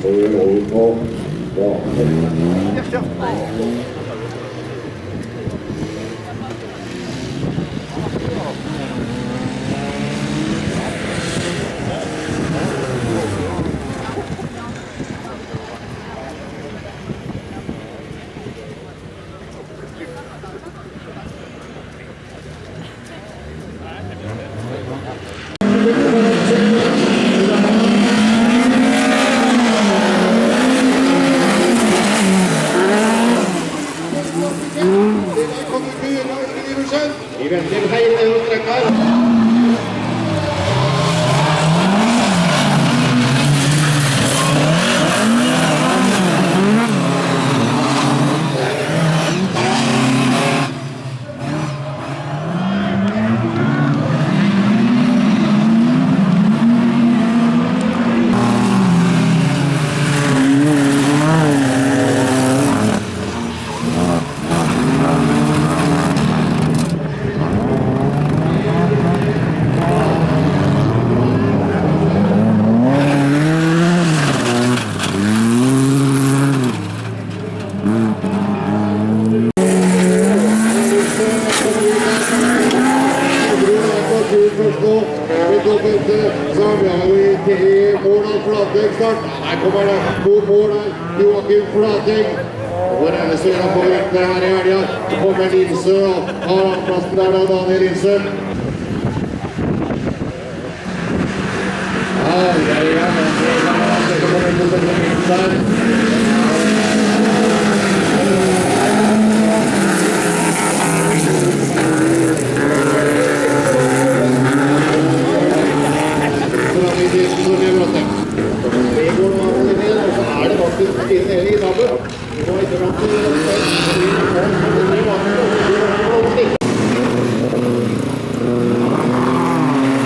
好好多，好多 tar plassen der da, Daniel Insøk. Ja, ja, ja. Det går nå alle ned, og så er det faktisk inne i nabbet. Vi må ikke fram til Thank you.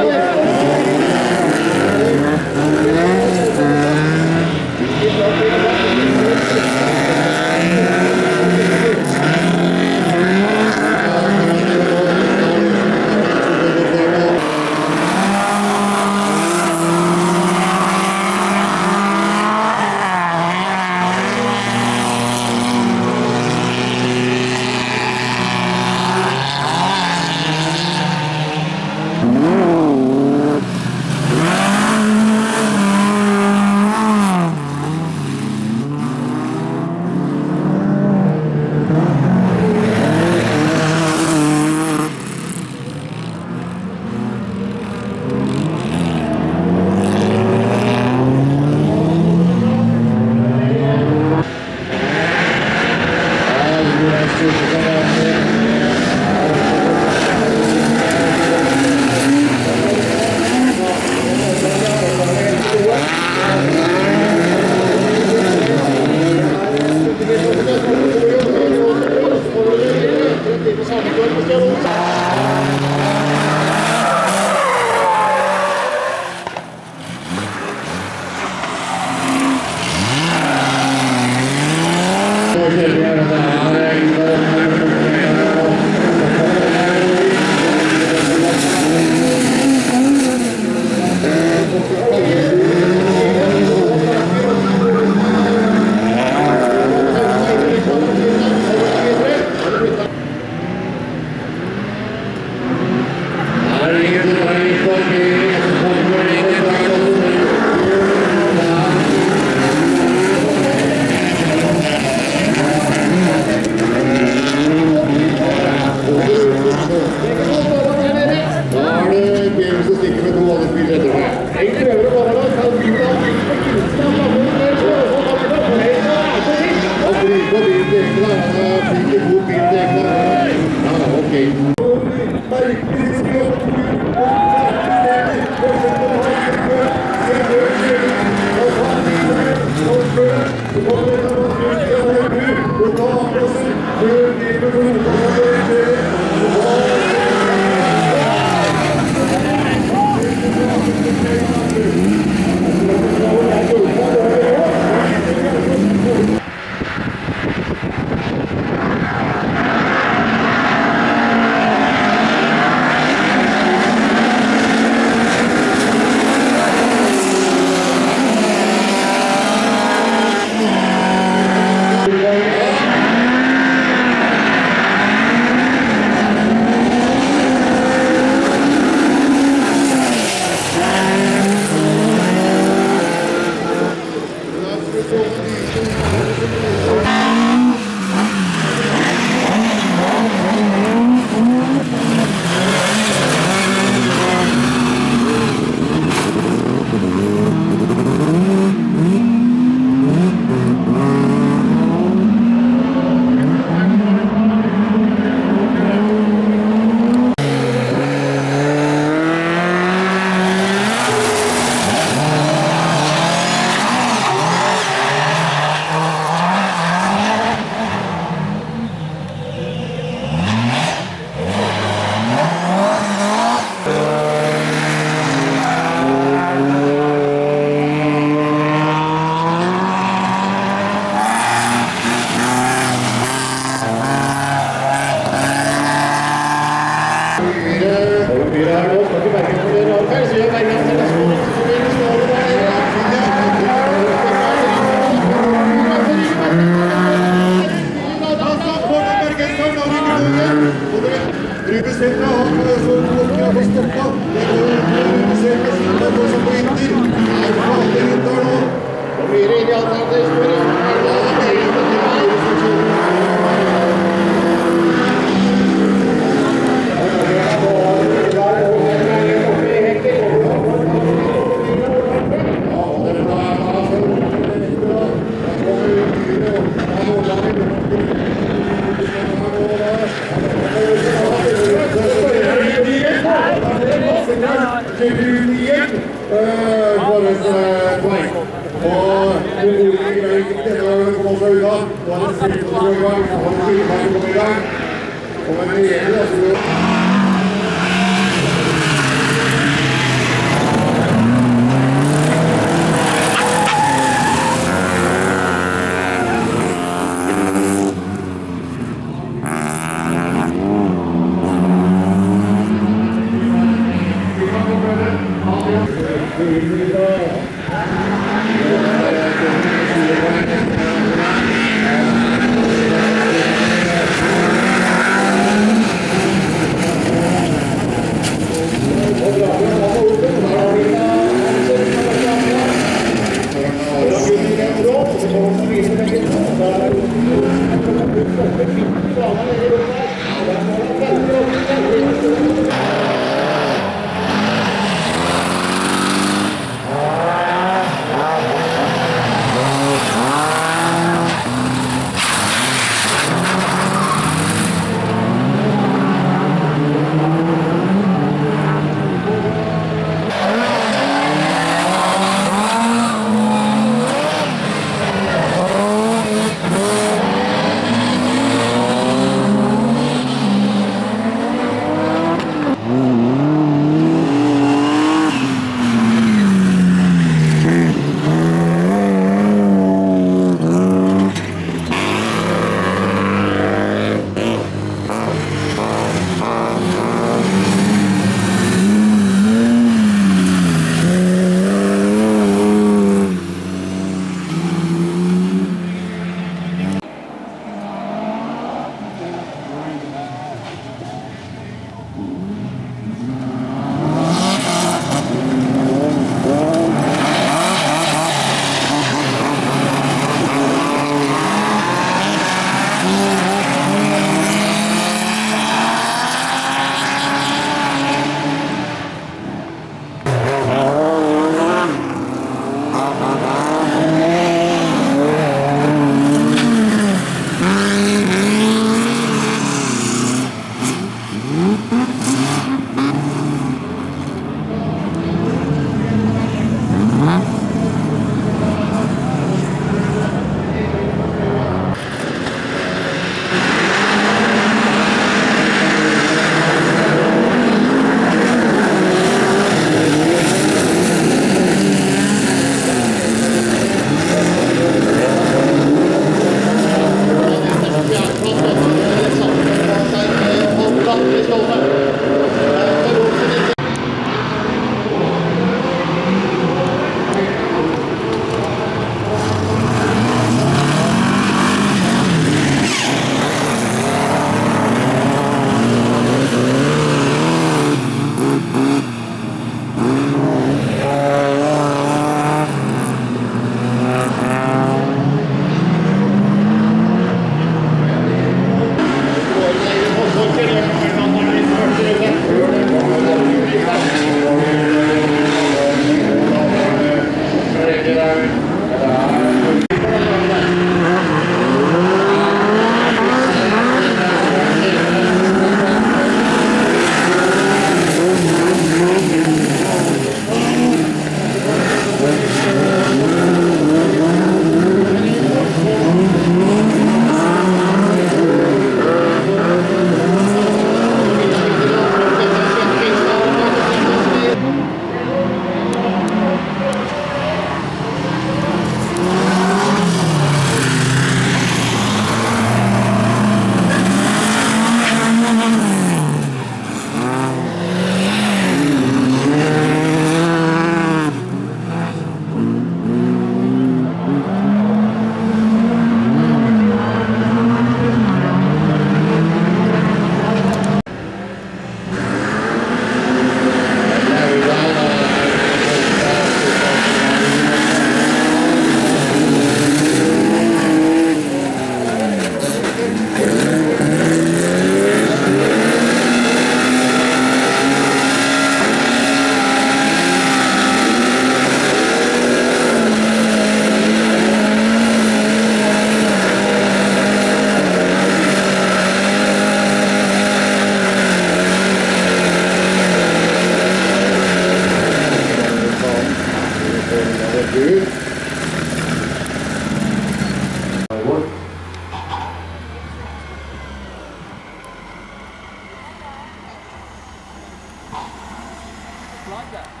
like that.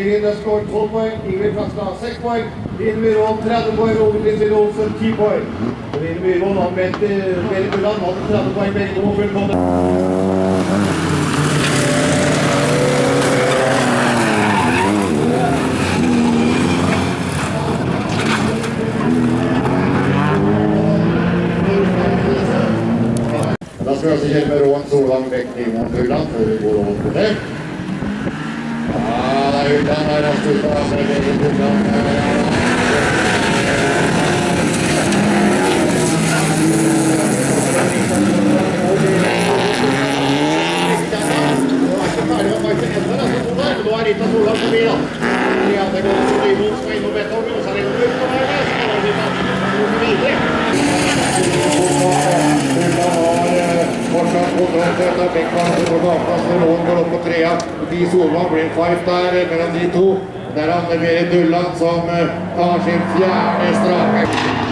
Eirin Østgaard 12 poeng, Ingrid Flaskstad 6 poeng, Line Myhrvold 30 poeng, Ole Kristin Olsen 10 poeng. Line Myhrvold og Bente Berit Ulland hadde 30 poeng begge to. Full pott. Da skal vi altså kjøre med Roan Solvang Bekk Nymoen Ulland før vi går over på det. Fortsatt kontroll til dette Bekkmann på bakplass når Lån går opp på trea. De Solvang blir en fight der mellom de to. Der er Anne Berit Dulland som eh, tar sin fjerde strake.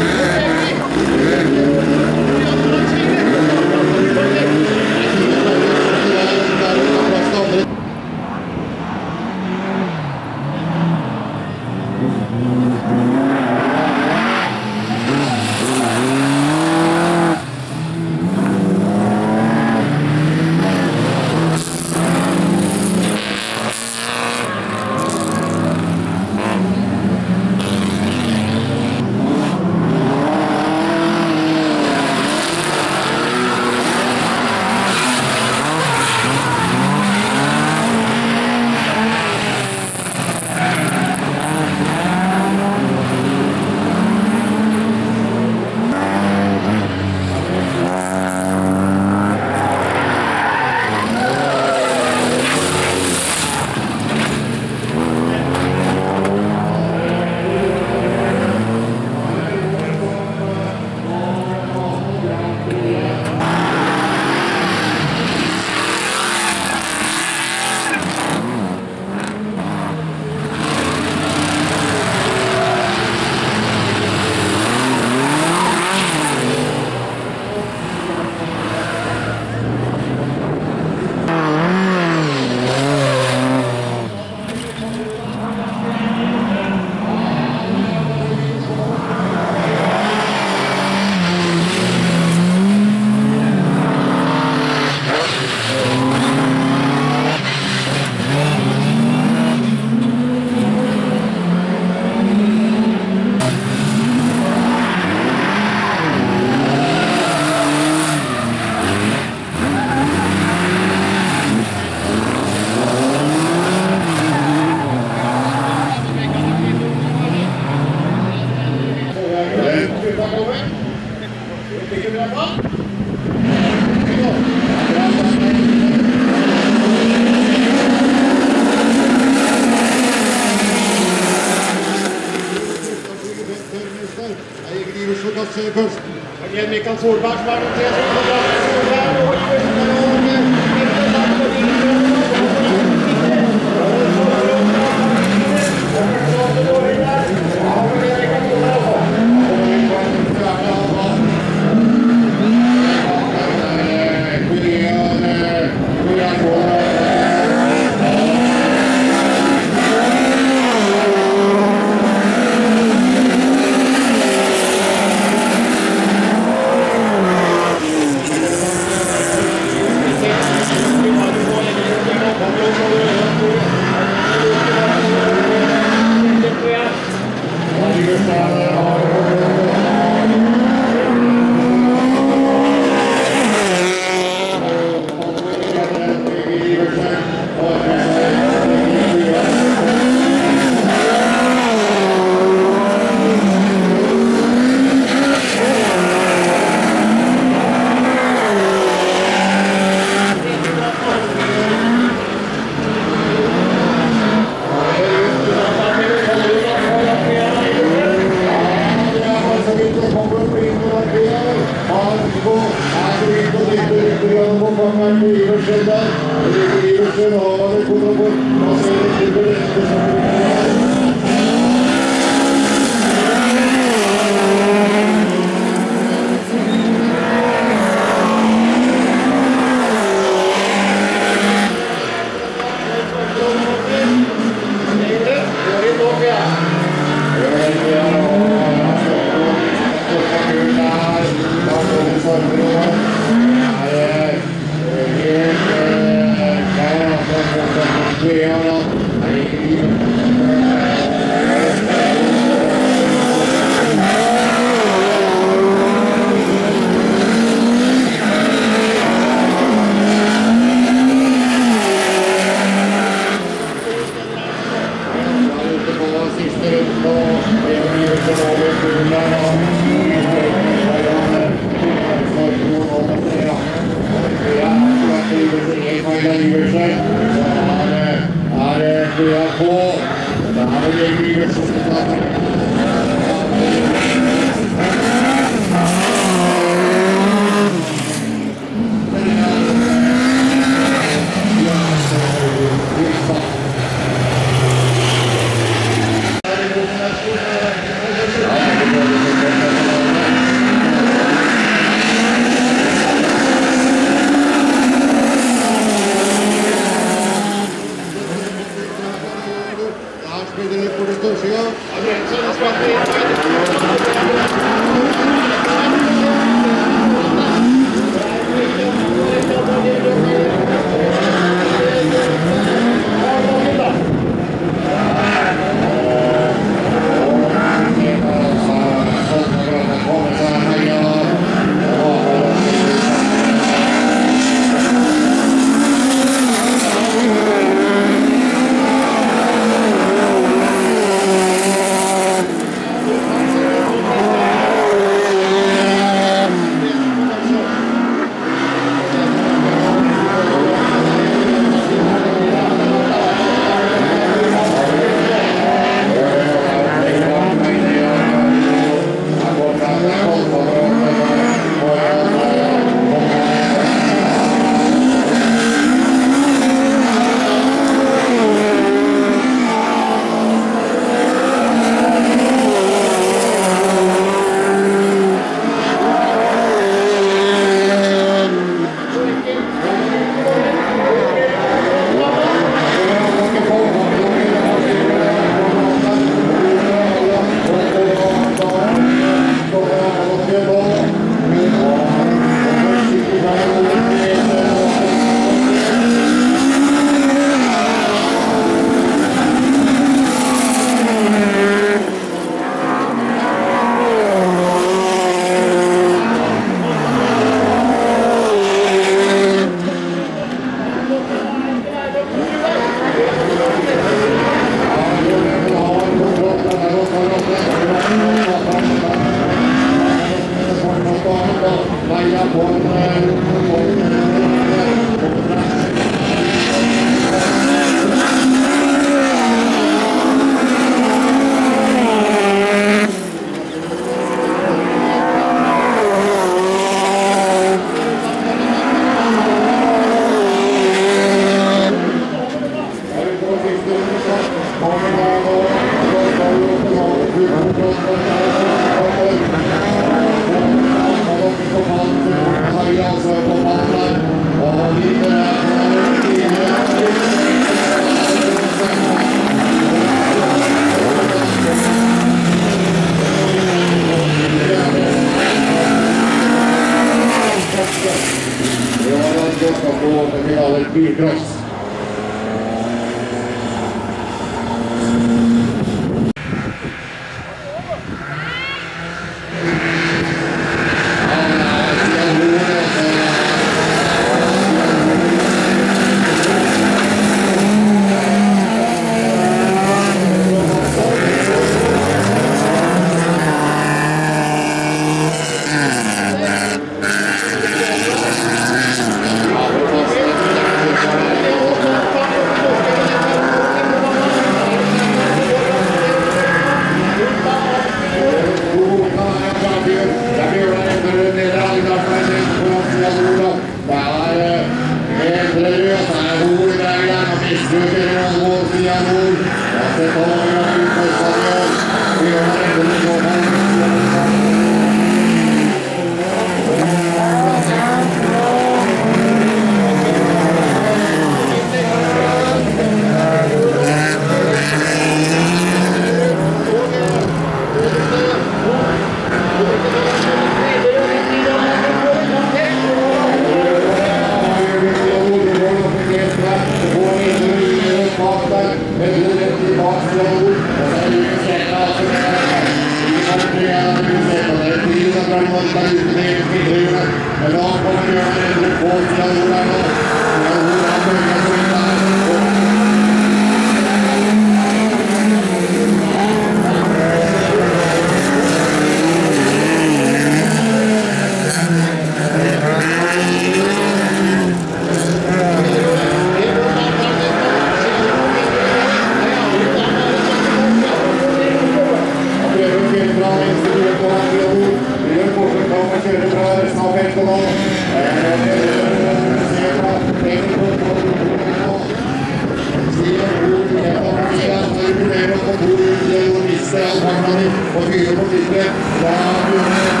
コピーで持っていって、わー、あるよね。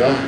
Er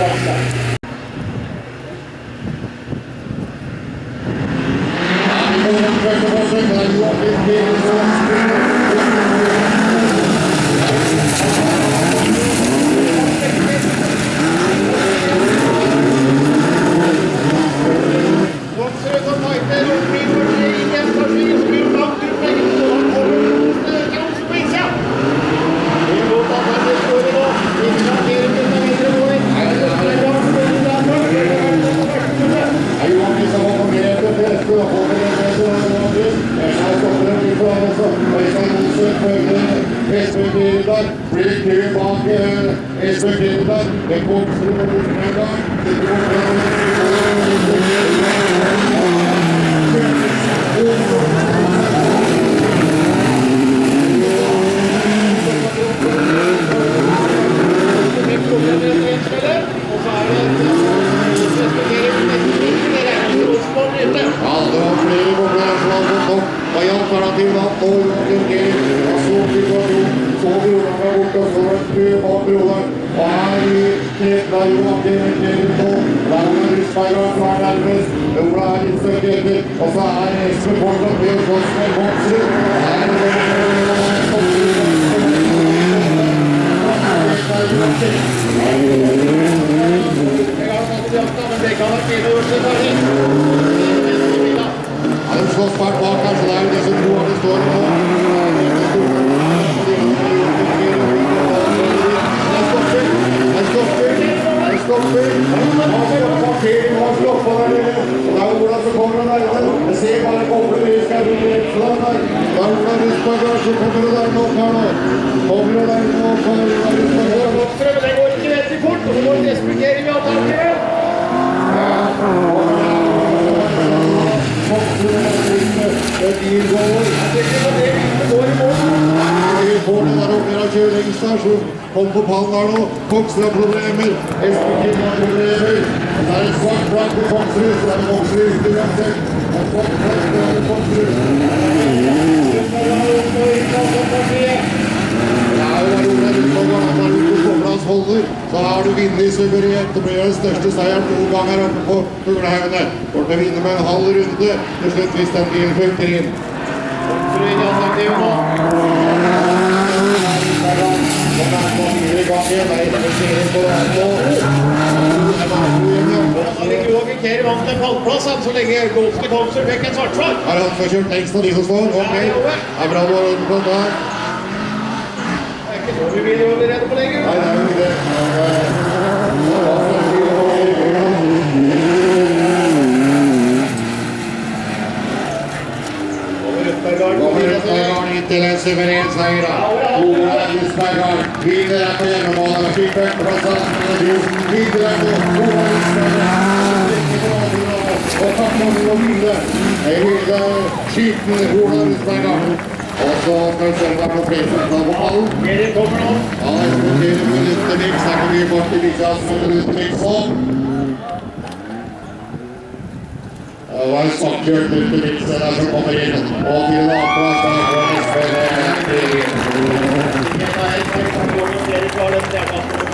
Thank you. Espen Kildahl blir ku Thank you. Og Jørgen og så situasjon. Så broderen var borte, og så var det sprø bak broderen. Og her i Kretla Ja, de slåss fælt bak her, så det er jo det som tror at det står nå. Den stopper. Den stopper. Den stopper. Han skal er. Jeg. Det er går ikke veldig fort, og så må vi respektere vi alternativet. Kom på pallen her nå. Kongsrud har problemer. Espen Kim har problemer. Det er det svart flagg på Kongsrud. Så er Kongsrud uansett. Og. Det er jo gjort på plass holder. Så har du vunnet suverent. Det blir den største seieren to ganger oppe på Fuglehaugene. Går til å vinne med en halv runde. Til slutt hvis den bilen funker inn. Så. Så Kjær vant til pallplass, han, så lenge Golfske Kongsrud fikk en svartflagg. Har han fått kjørt lengst av de som står? Ok. Det er bra du har orden på dette her. Det er ikke så mye bil å bli redd på lenger. Nei, det er jo ikke det. Over Rødberggarden. Kommer Rødberggarden hit til en suveren seier. da. Ola Rødberggarden vinner her på hjemmebane med fikk førsteplass av Andersen. Videre er nå Ola Rødberggarden. Og takk for å vinne. Hele skiten Ola Rødberggarden. Og så skal vi se om det er noen flere som tar på ballen. Kommer nå. Ja, det er fire minutter til. Så er vi mye bort til Niklas som minutter niks sånn. Det var en snakkjørt ut til Niksen der som kommer inn. Og til en avplass der Espen Erik. Dette er Erik var den stjerneplassen.